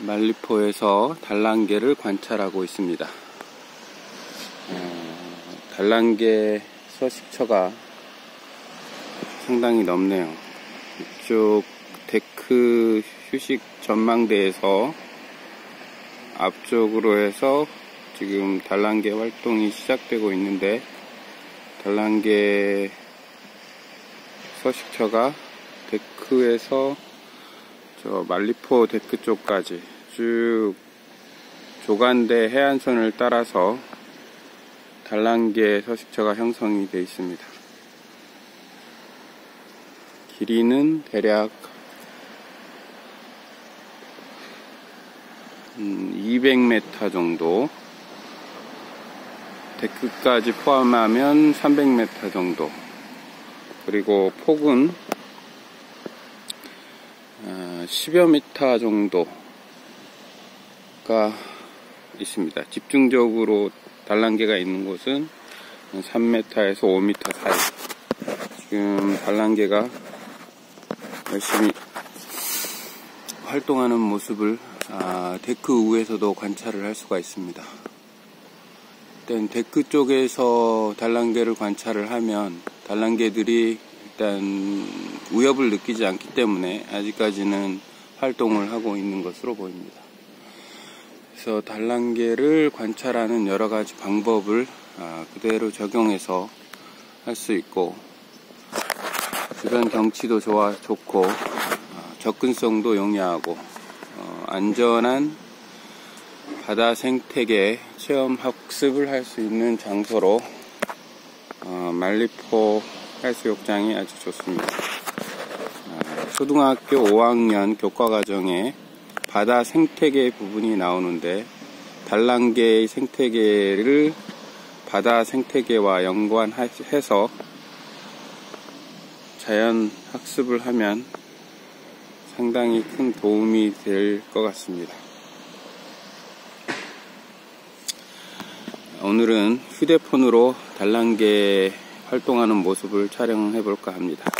말리포에서 달랑개를 관찰하고 있습니다. 어, 달랑개 서식처가 상당히 넓네요. 이쪽 데크 휴식 전망대에서 앞쪽으로 해서 지금 달랑개 활동이 시작되고 있는데 달랑개 서식처가 데크에서 저 말리포 데크 쪽까지 쭉 조간대 해안선을 따라서 달랑개 서식처가 형성이 되어 있습니다. 길이는 대략 200m 음, 정도 데크까지 포함하면 300m 정도 그리고 폭은 10여 미터 정도가 있습니다. 집중적으로 단란계가 있는 곳은 3m에서 5m 사이. 지금 단란계가 열심히 활동하는 모습을 아, 데크 위에서도 관찰을 할 수가 있습니다. 일단 데크 쪽에서 단란계를 관찰을 하면 단란계들이 일단 위협을 느끼지 않기 때문에 아직까지는 활동을 하고 있는 것으로 보입니다. 그래서 단란계를 관찰하는 여러 가지 방법을 아, 그대로 적용해서 할 수 있고 주변 경치도 좋아 좋고 아, 접근성도 용이하고 어, 안전한 바다 생태계 체험 학습을 할 수 있는 장소로 어, 말리포 해수욕장이 아주 좋습니다. 아, 초등학교 5학년 교과과정에 바다 생태계 부분이 나오는데 달랑개의 생태계를 바다 생태계와 연관해서 자연 학습을 하면 상당히 큰 도움이 될 것 같습니다. 오늘은 휴대폰으로 달랑개 활동하는 모습을 촬영해 볼까 합니다.